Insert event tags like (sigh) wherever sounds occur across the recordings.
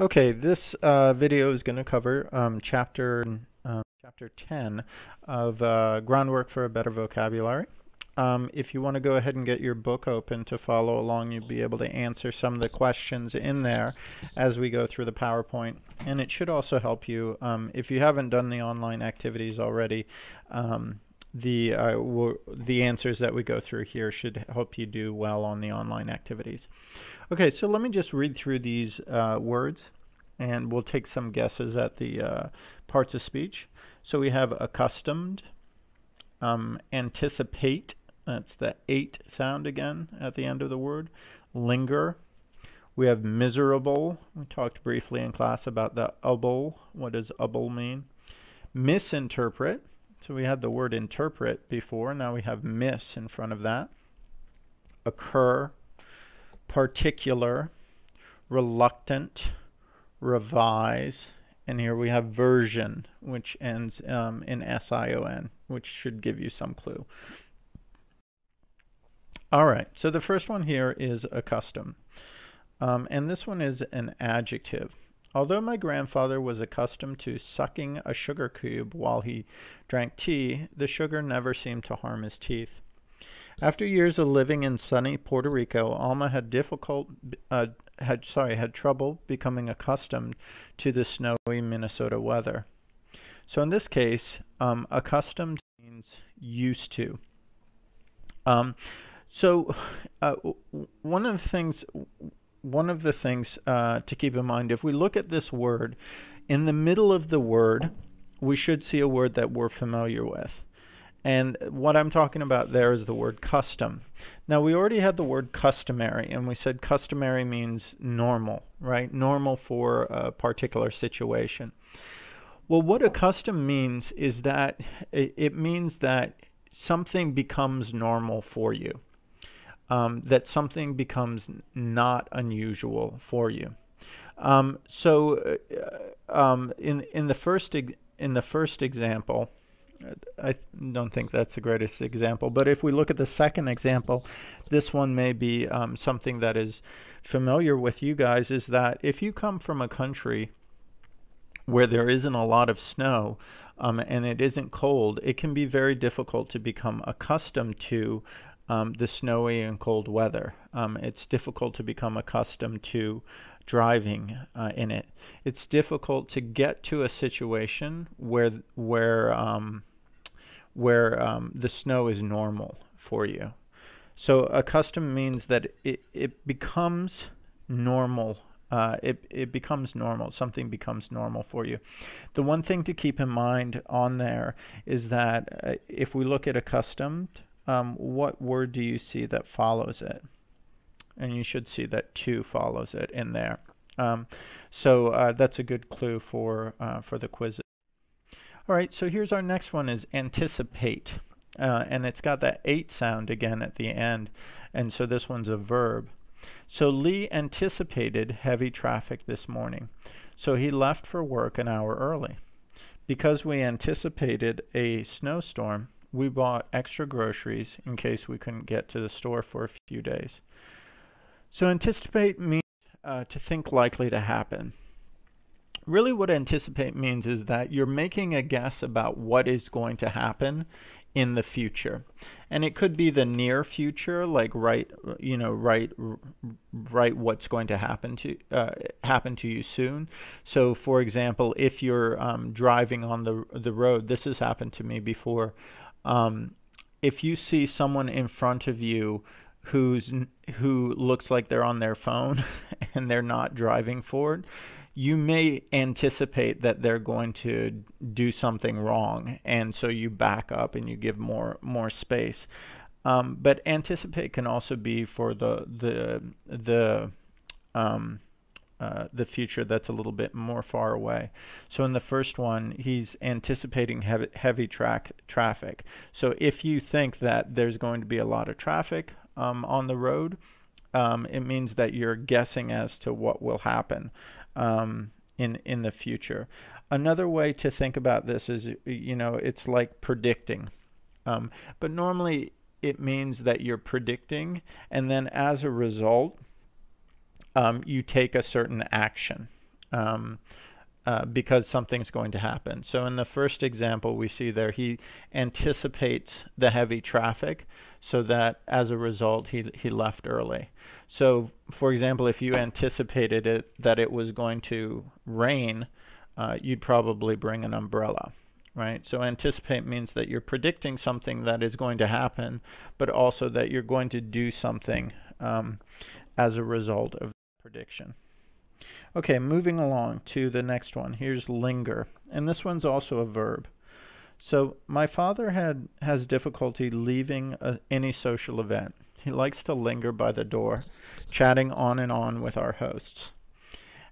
Okay, this uh, video is going to cover um, chapter um, chapter 10 of uh, Groundwork for a Better Vocabulary. Um, if you want to go ahead and get your book open to follow along, you'll be able to answer some of the questions in there as we go through the PowerPoint. And it should also help you, um, if you haven't done the online activities already, um, the, uh, the answers that we go through here should help you do well on the online activities. Okay, so let me just read through these uh, words and we'll take some guesses at the uh, parts of speech. So we have accustomed, um, anticipate, that's the eight sound again at the end of the word, linger. We have miserable, we talked briefly in class about the ubble, what does ubble mean? Misinterpret, so we had the word interpret before, now we have miss in front of that. Occur, particular, reluctant, revise, and here we have version, which ends um, in S-I-O-N, which should give you some clue. All right, so the first one here is accustomed. Um, and this one is an adjective. Although my grandfather was accustomed to sucking a sugar cube while he drank tea, the sugar never seemed to harm his teeth. After years of living in sunny Puerto Rico, Alma had difficult uh, had sorry had trouble becoming accustomed to the snowy Minnesota weather. So in this case, um, accustomed means used to. Um, so uh, one of the things one of the things uh, to keep in mind, if we look at this word, in the middle of the word, we should see a word that we're familiar with. And what I'm talking about there is the word custom. Now, we already had the word customary, and we said customary means normal, right? Normal for a particular situation. Well, what a custom means is that it means that something becomes normal for you, um, that something becomes not unusual for you. Um, so, uh, um, in in the first in the first example, I don't think that's the greatest example. But if we look at the second example, this one may be um, something that is familiar with you guys is that if you come from a country where there isn't a lot of snow um, and it isn't cold, it can be very difficult to become accustomed to um, the snowy and cold weather. Um, it's difficult to become accustomed to driving uh, in it. It's difficult to get to a situation where where um, where um, the snow is normal for you. So accustomed means that it, it becomes normal. Uh, it, it becomes normal. Something becomes normal for you. The one thing to keep in mind on there is that uh, if we look at accustomed, um, what word do you see that follows it? And you should see that to follows it in there. Um, so uh, that's a good clue for, uh, for the quiz all right, so here's our next one is anticipate. Uh, and it's got that 8 sound again at the end. And so this one's a verb. So Lee anticipated heavy traffic this morning. So he left for work an hour early. Because we anticipated a snowstorm, we bought extra groceries in case we couldn't get to the store for a few days. So anticipate means uh, to think likely to happen really what anticipate means is that you're making a guess about what is going to happen in the future. And it could be the near future like right you know right right what's going to happen to uh, happen to you soon. So for example if you're um, driving on the the road this has happened to me before um, if you see someone in front of you who's who looks like they're on their phone (laughs) and they're not driving forward you may anticipate that they're going to do something wrong, and so you back up and you give more more space. Um, but anticipate can also be for the the the um, uh, the future that's a little bit more far away. So in the first one, he's anticipating heavy, heavy track traffic. So if you think that there's going to be a lot of traffic um, on the road, um, it means that you're guessing as to what will happen um, in in the future. Another way to think about this is, you know, it's like predicting, um, but normally it means that you're predicting, and then as a result, um, you take a certain action. Um, uh, because something's going to happen. So in the first example we see there, he anticipates the heavy traffic so that as a result he, he left early. So for example, if you anticipated it that it was going to rain, uh, you'd probably bring an umbrella. Right? So anticipate means that you're predicting something that is going to happen, but also that you're going to do something um, as a result of the prediction. Okay, moving along to the next one. Here's linger. And this one's also a verb. So my father had has difficulty leaving a, any social event. He likes to linger by the door, chatting on and on with our hosts.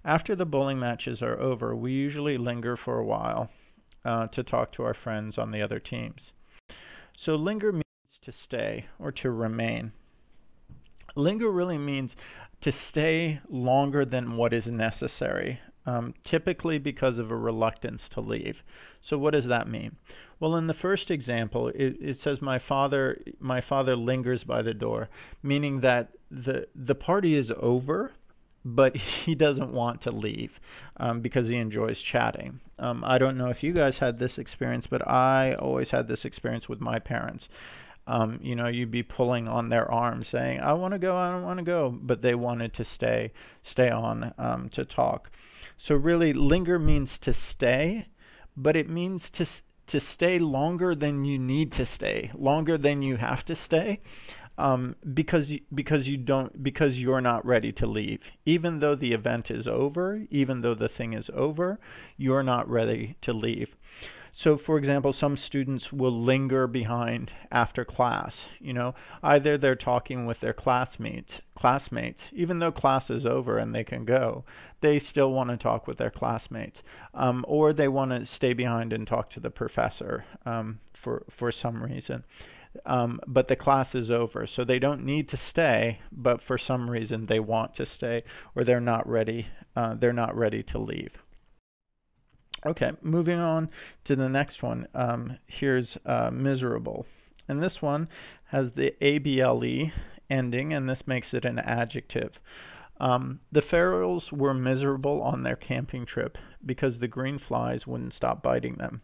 After the bowling matches are over, we usually linger for a while uh, to talk to our friends on the other teams. So linger means to stay or to remain. Linger really means to stay longer than what is necessary, um, typically because of a reluctance to leave. So what does that mean? Well, in the first example, it, it says my father my father lingers by the door, meaning that the the party is over, but (laughs) he doesn't want to leave um, because he enjoys chatting. Um, I don't know if you guys had this experience, but I always had this experience with my parents um, you know, you'd be pulling on their arm saying, I want to go, I don't want to go, but they wanted to stay, stay on um, to talk. So really linger means to stay, but it means to, to stay longer than you need to stay, longer than you have to stay. Um, because because you don't because you're not ready to leave. Even though the event is over, even though the thing is over, you're not ready to leave. So for example, some students will linger behind after class, you know, either they're talking with their classmates, classmates, even though class is over and they can go, they still want to talk with their classmates, um, or they want to stay behind and talk to the professor um, for, for some reason. Um, but the class is over, so they don't need to stay, but for some reason they want to stay, or they're not ready, uh, they're not ready to leave. Okay, moving on to the next one. Um, here's uh, miserable. And this one has the ABLE ending, and this makes it an adjective. Um, the Farrells were miserable on their camping trip because the green flies wouldn't stop biting them.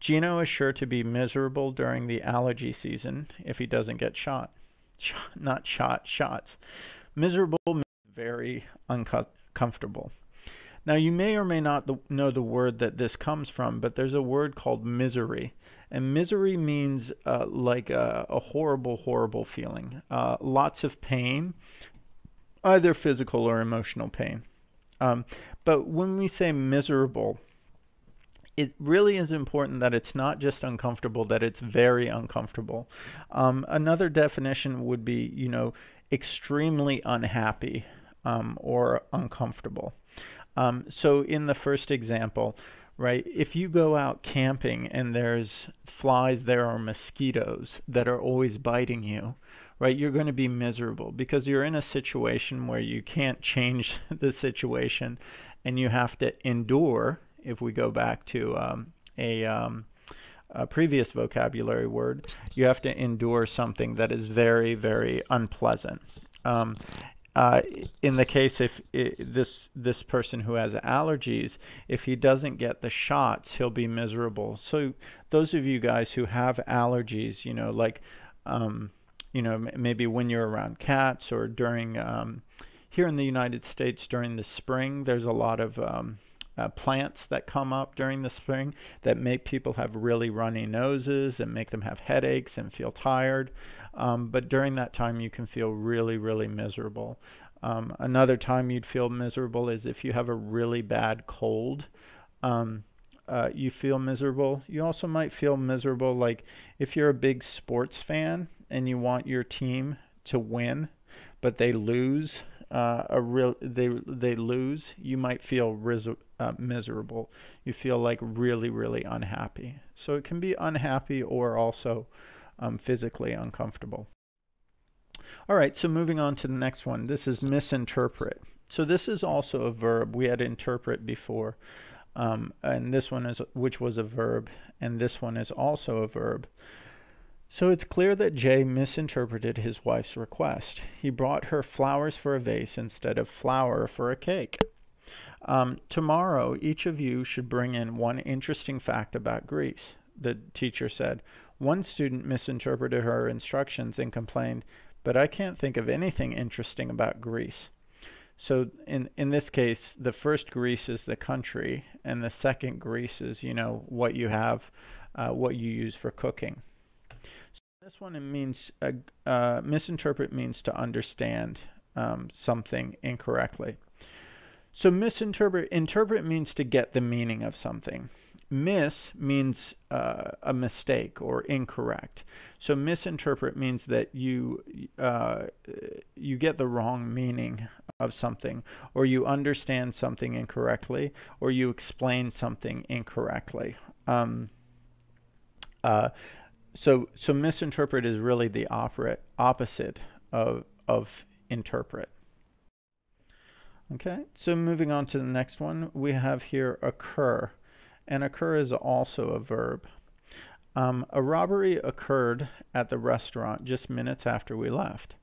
Gino is sure to be miserable during the allergy season if he doesn't get shot. not shot, shots. Miserable means very uncomfortable. Now, you may or may not know the word that this comes from, but there's a word called misery. And misery means uh, like a, a, horrible, horrible feeling. Uh, lots of pain, either physical or emotional pain. Um, but when we say miserable, it really is important that it's not just uncomfortable, that it's very uncomfortable. Um, another definition would be, you know, extremely unhappy um, or uncomfortable. Um, so in the first example, right, if you go out camping and there's flies there are mosquitoes that are always biting you, right, you're going to be miserable because you're in a situation where you can't change (laughs) the situation and you have to endure, if we go back to um, a, um, a previous vocabulary word, you have to endure something that is very, very unpleasant. Um, uh, in the case if it, this this person who has allergies, if he doesn't get the shots, he'll be miserable. So those of you guys who have allergies, you know, like um, you know maybe when you're around cats or during um, here in the United States during the spring, there's a lot of um, uh, plants that come up during the spring that make people have really runny noses and make them have headaches and feel tired. Um, but during that time, you can feel really, really miserable. Um, another time you'd feel miserable is if you have a really bad cold. Um, uh, you feel miserable. You also might feel miserable like if you're a big sports fan and you want your team to win, but they lose uh, a real they they lose, you might feel uh, miserable. You feel like really really unhappy. So it can be unhappy or also um, physically uncomfortable. All right, so moving on to the next one. This is misinterpret. So this is also a verb. We had interpret before. Um, and this one is which was a verb and this one is also a verb. So it's clear that Jay misinterpreted his wife's request. He brought her flowers for a vase instead of flour for a cake. Um, tomorrow, each of you should bring in one interesting fact about Greece, the teacher said. One student misinterpreted her instructions and complained, but I can't think of anything interesting about grease. So in, in this case, the first Greece is the country, and the second grease is, you know, what you have, uh, what you use for cooking. So this one means, uh, uh, misinterpret means to understand um, something incorrectly. So misinterpret, interpret means to get the meaning of something miss means uh, a mistake or incorrect. So misinterpret means that you uh, you get the wrong meaning of something, or you understand something incorrectly, or you explain something incorrectly. Um, uh, so so misinterpret is really the opposite opposite of of interpret. Okay, so moving on to the next one, we have here occur and occur is also a verb. Um, a robbery occurred at the restaurant just minutes after we left.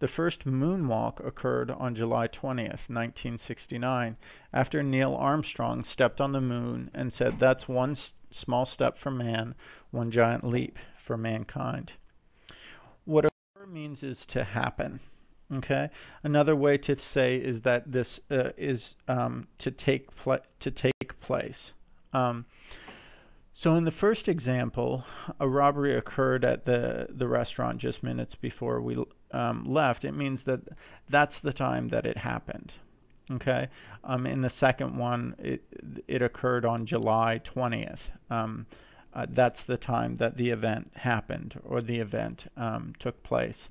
The first moonwalk occurred on July 20th, 1969, after Neil Armstrong stepped on the moon and said, That's one small step for man, one giant leap for mankind. What occur means is to happen. Okay. Another way to say is that this uh, is um, to take to take place. Um, so in the first example, a robbery occurred at the, the restaurant just minutes before we um, left. It means that that's the time that it happened. Okay. Um, in the second one, it, it occurred on July 20th. Um, uh, that's the time that the event happened or the event um, took place.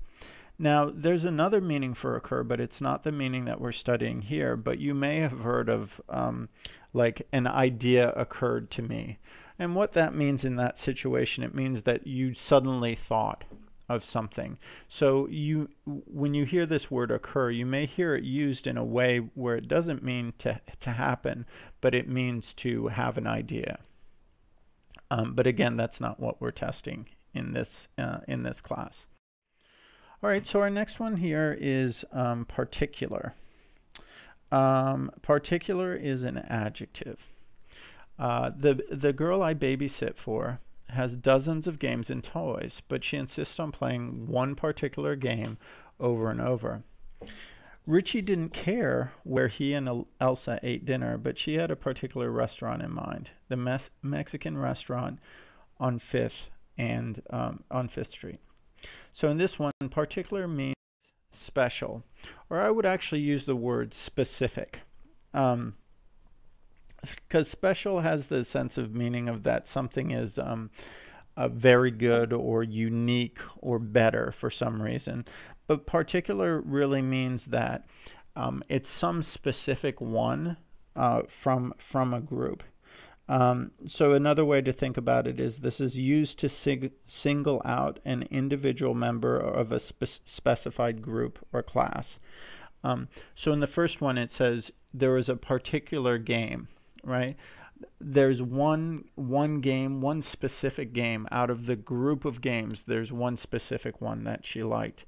Now, there's another meaning for occur, but it's not the meaning that we're studying here. But you may have heard of um, like an idea occurred to me. And what that means in that situation, it means that you suddenly thought of something. So you when you hear this word occur, you may hear it used in a way where it doesn't mean to, to happen, but it means to have an idea. Um, but again, that's not what we're testing in this uh, in this class. All right, so our next one here is um, particular. Um, particular is an adjective. Uh, the, the girl I babysit for has dozens of games and toys, but she insists on playing one particular game over and over. Richie didn't care where he and Elsa ate dinner, but she had a particular restaurant in mind, the Mes Mexican restaurant on Fifth and um, on Fifth Street. So in this one, particular means special, or I would actually use the word specific. Um, because special has the sense of meaning of that something is um, uh, very good or unique or better for some reason. But particular really means that um, it's some specific one uh, from from a group. Um, so another way to think about it is this is used to sig single out an individual member of a spe specified group or class. Um, so in the first one it says there is a particular game, right? There's one one game, one specific game out of the group of games. There's one specific one that she liked.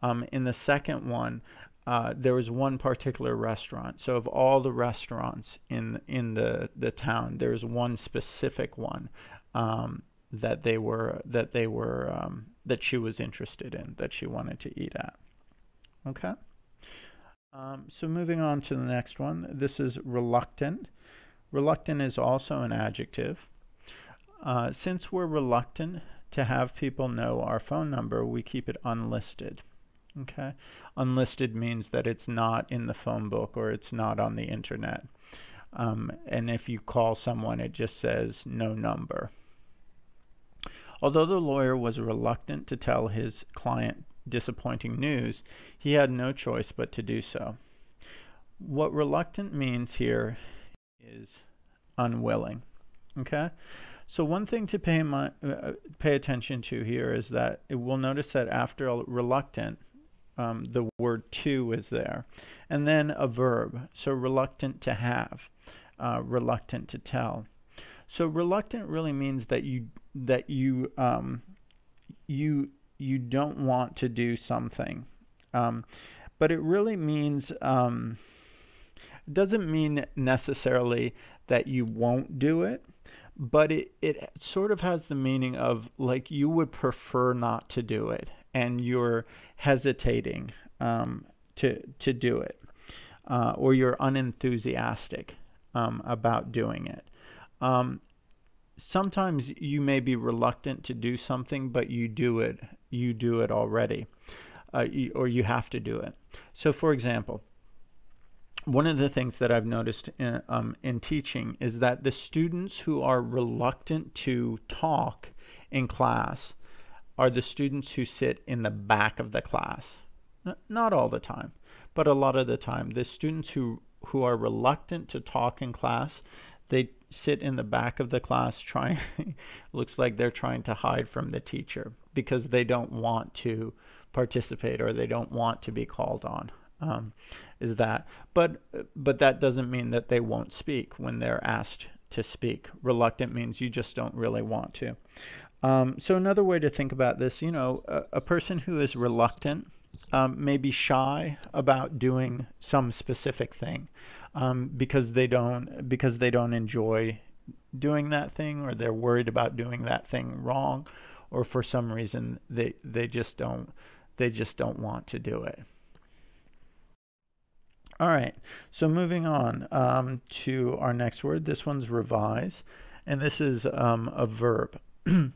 Um, in the second one, uh, there was one particular restaurant. So of all the restaurants in in the the town, there's one specific one um, that they were that they were um, that she was interested in, that she wanted to eat at. Okay. Um, so moving on to the next one, this is reluctant. Reluctant is also an adjective. Uh, since we're reluctant to have people know our phone number, we keep it unlisted. Okay, unlisted means that it's not in the phone book or it's not on the internet. Um, and if you call someone, it just says no number. Although the lawyer was reluctant to tell his client disappointing news, he had no choice but to do so. What reluctant means here is unwilling. Okay? So one thing to pay, my, uh, pay attention to here is that it will notice that after reluctant, um, the word to is there. And then a verb, so reluctant to have, uh, reluctant to tell. So reluctant really means that you that you um, you you don't want to do something, um, but it really means um, doesn't mean necessarily that you won't do it, but it, it sort of has the meaning of like you would prefer not to do it and you're hesitating um, to, to do it, uh, or you're unenthusiastic um, about doing it. Um, sometimes you may be reluctant to do something, but you do it. You do it already, uh, you, or you have to do it. So, for example, one of the things that I've noticed in, um, in teaching is that the students who are reluctant to talk in class are the students who sit in the back of the class. Not all the time, but a lot of the time. The students who, who are reluctant to talk in class, they sit in the back of the class trying, (laughs) looks like they're trying to hide from the teacher because they don't want to participate or they don't want to be called on. Um, is that, but but that doesn't mean that they won't speak when they're asked to speak. Reluctant means you just don't really want to. Um, so another way to think about this, you know, a, a person who is reluctant um, may be shy about doing some specific thing um, because they don't because they don't enjoy doing that thing or they're worried about doing that thing wrong or for some reason they they just don't they just don't want to do it. All right, so moving on um, to our next word. This one's revise, and this is um, a verb. (clears throat)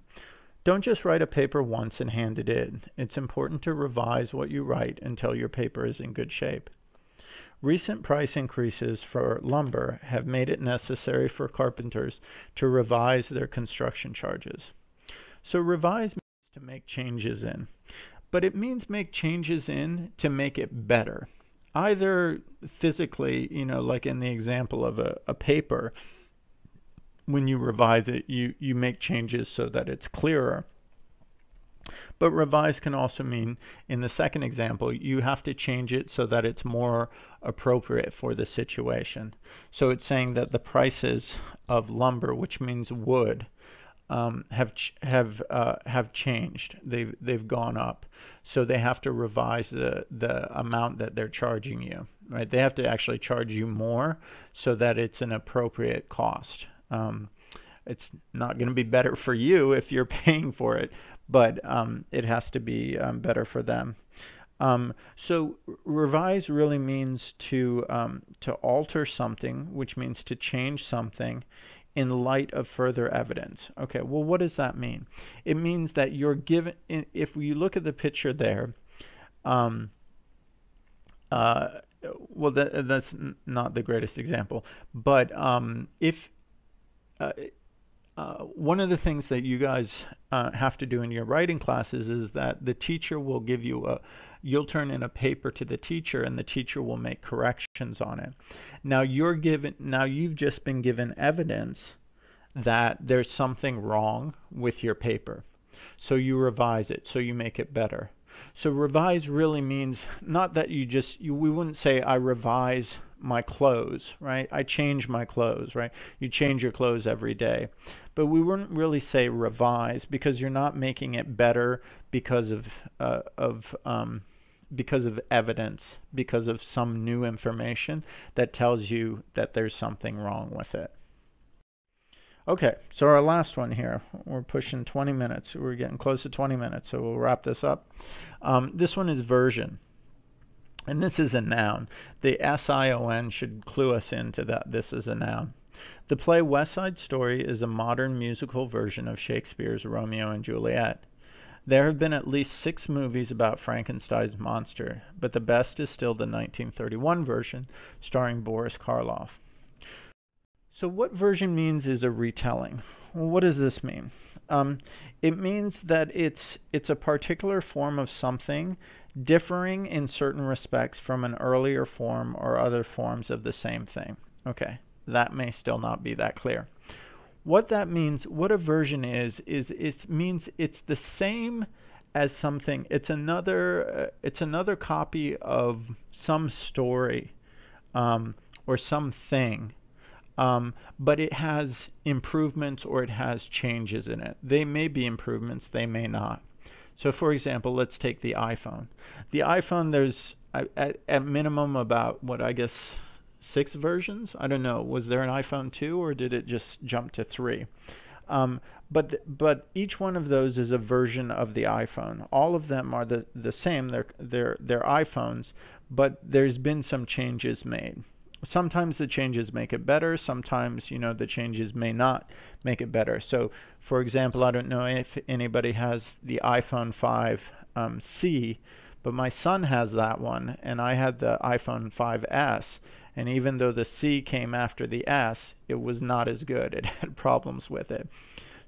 Don't just write a paper once and hand it in. It's important to revise what you write until your paper is in good shape. Recent price increases for lumber have made it necessary for carpenters to revise their construction charges. So revise means to make changes in, but it means make changes in to make it better. Either physically, you know, like in the example of a, a paper, when you revise it, you, you make changes so that it's clearer. But revise can also mean, in the second example, you have to change it so that it's more appropriate for the situation. So it's saying that the prices of lumber, which means wood, um, have have uh, have changed. They've they've gone up, so they have to revise the the amount that they're charging you. Right? They have to actually charge you more so that it's an appropriate cost. Um, it's not going to be better for you if you're (laughs) paying for it, but um, it has to be um, better for them. Um, so revise really means to um, to alter something, which means to change something in light of further evidence. Okay, well, what does that mean? It means that you're given. If you look at the picture there, um, uh, well, that, that's not the greatest example, but if uh, uh, one of the things that you guys uh, have to do in your writing classes is that the teacher will give you a, you'll turn in a paper to the teacher and the teacher will make corrections on it. Now you're given, now you've just been given evidence that there's something wrong with your paper. So you revise it, so you make it better. So revise really means not that you just, you, we wouldn't say I revise my clothes, right? I change my clothes, right? You change your clothes every day. But we wouldn't really say revise because you're not making it better because of, uh, of, um, because of evidence, because of some new information that tells you that there's something wrong with it. Okay, so our last one here, we're pushing 20 minutes. We're getting close to 20 minutes, so we'll wrap this up. Um, this one is version. And this is a noun. The S-I-O-N should clue us into that this is a noun. The play West Side Story is a modern musical version of Shakespeare's Romeo and Juliet. There have been at least six movies about Frankenstein's monster, but the best is still the 1931 version starring Boris Karloff. So what version means is a retelling. Well, what does this mean? Um, it means that it's it's a particular form of something differing in certain respects from an earlier form or other forms of the same thing. Okay, that may still not be that clear. What that means, what a version is, is it means it's the same as something. It's another uh, it's another copy of some story um, or something um, but it has improvements or it has changes in it. They may be improvements, they may not. So for example, let's take the iPhone. The iPhone, there's at, at minimum about what I guess six versions. I don't know. Was there an iPhone 2 or did it just jump to three? Um, but but each one of those is a version of the iPhone. All of them are the, the same. They're they're they're iPhones, but there's been some changes made. Sometimes the changes make it better. Sometimes you know the changes may not make it better. So, for example, I don't know if anybody has the iPhone 5 um, C, but my son has that one, and I had the iPhone 5S. And even though the C came after the S, it was not as good. (laughs) It had problems with it.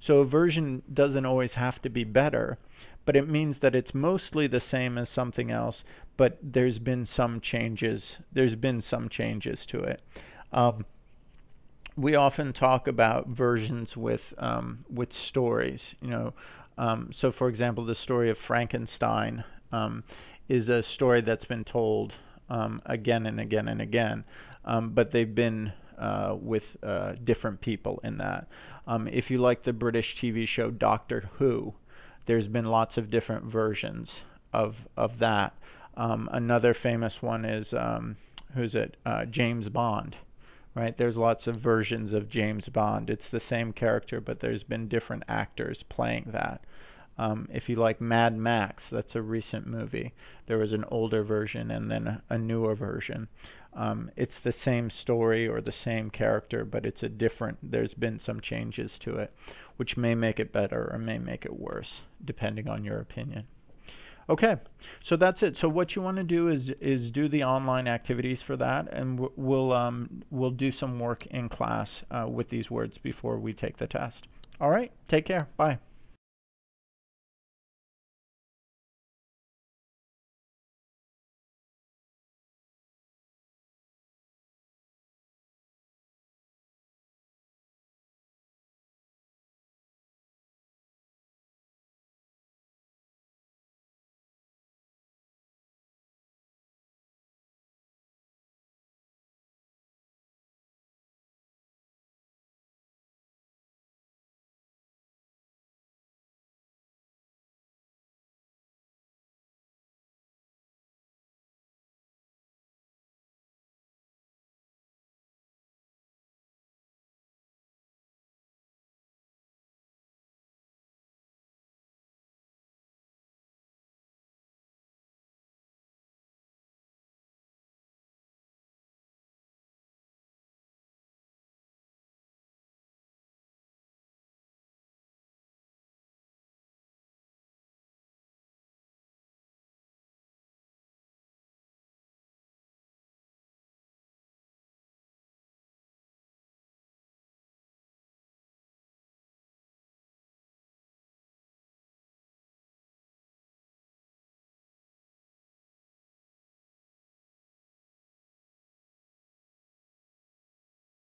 So a version doesn't always have to be better, but it means that it's mostly the same as something else, but there's been some changes. There's been some changes to it. Um, we often talk about versions with um, with stories. You know, um, so for example, the story of Frankenstein um, is a story that's been told um, again and again and again, um, but they've been uh, with uh, different people in that. Um, if you like the British TV show Doctor Who, there's been lots of different versions of of that. Um, another famous one is um, who's it? Uh, James Bond, right? There's lots of versions of James Bond. It's the same character, but there's been different actors playing that. Um, if you like Mad Max, that's a recent movie. There was an older version and then a, a newer version. Um, it's the same story or the same character, but it's a different. There's been some changes to it, which may make it better or may make it worse, depending on your opinion. Okay, so that's it. So what you want to do is is do the online activities for that, and we'll um, we'll do some work in class uh, with these words before we take the test. All right, take care. Bye.